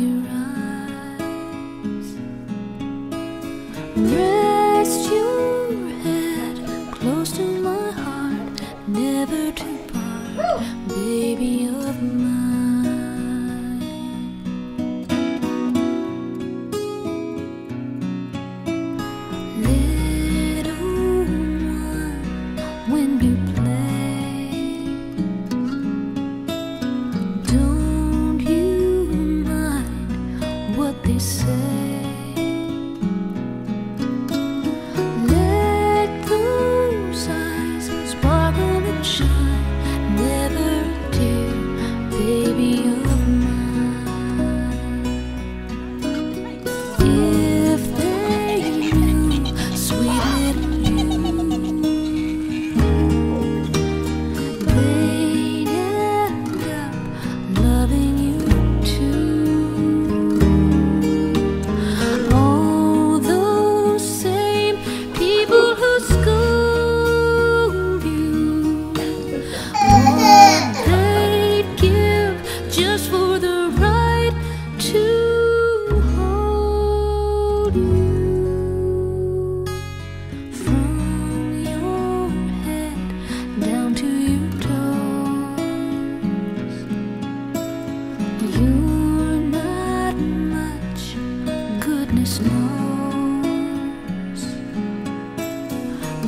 your eyes.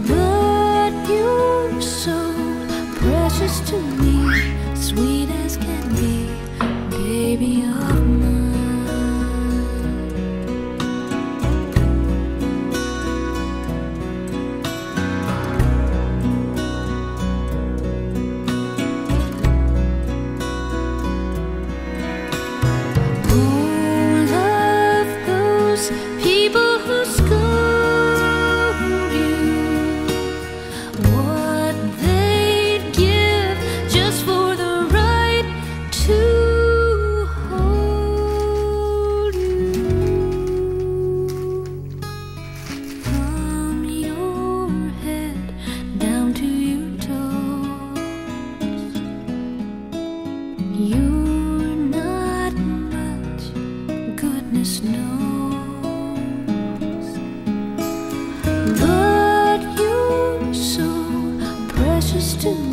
But you're so precious to me, sweet as can be. You're not much, goodness knows, but you're so precious to me.